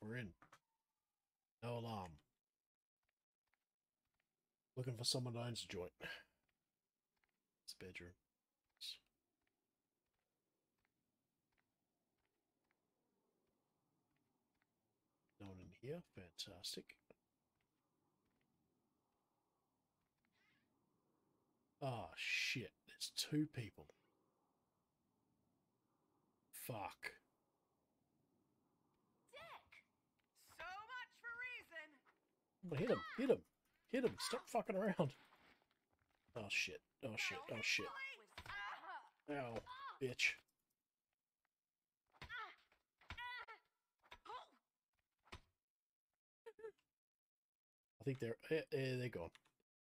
we're in. No alarm. Looking for someone that owns a joint. It's a bedroom. No one in here. Fantastic. Ah, shit. There's two people. Fuck. Hit him. Hit him. Hit him. Stop fucking around. Oh, shit. Oh, shit. Oh, shit. Ow. Bitch. I think they're... eh, eh, they're gone.